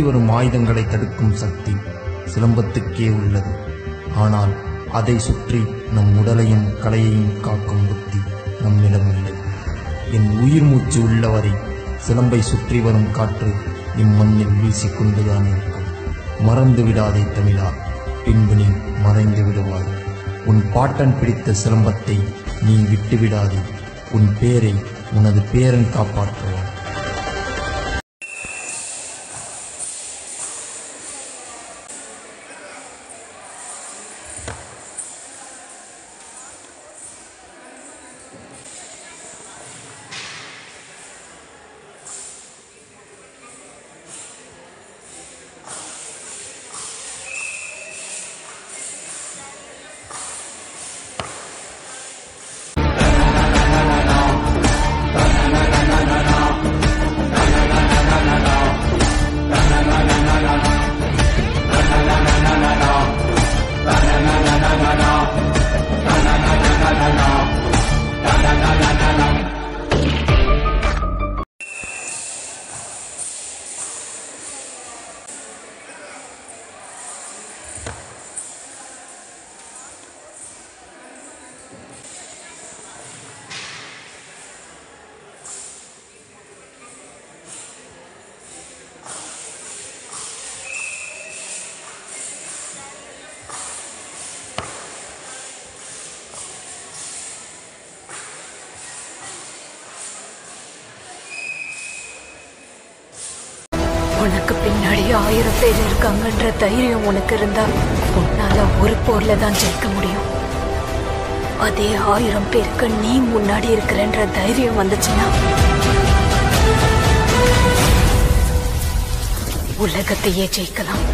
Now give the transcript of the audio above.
சுற்றி வரும் ஆயுதங்களை தடுக்கும் சக்தி சிலம்பத்துக்கே உள்ளது. ஆனால் அதை சுற்றி நம் உடலையும் கலையையும் காக்கும் புத்தி நம்மிடம் இல்லை. என் உயிர் மூச்சு உள்ளவரை சிலம்பை சுற்றி வரும் காற்று இம்மண்ணில் வீசிக்கொண்டுதான் இருக்கும். மறந்து விடாதே தமிழா பின்பு நீ மறைந்து விடுவாய். உன் பாட்டன் பிடித்த சிலம்பத்தை நீ விட்டுவிடாதே. உன் பேரை உனது பேரன் காப்பாற்றுவார் உனக்கு பின்னாடி ஆயிரம் பேர் இருக்காங்கன்ற தைரியம் உனக்கு இருந்தா உன்னால ஒரு போர்ல தான் ஜெயிக்க முடியும். அதே ஆயிரம் பேருக்கு நீ முன்னாடி இருக்கிறன்ற தைரியம் வந்துச்சுன்னா உலகத்தையே ஜெயிக்கலாம்.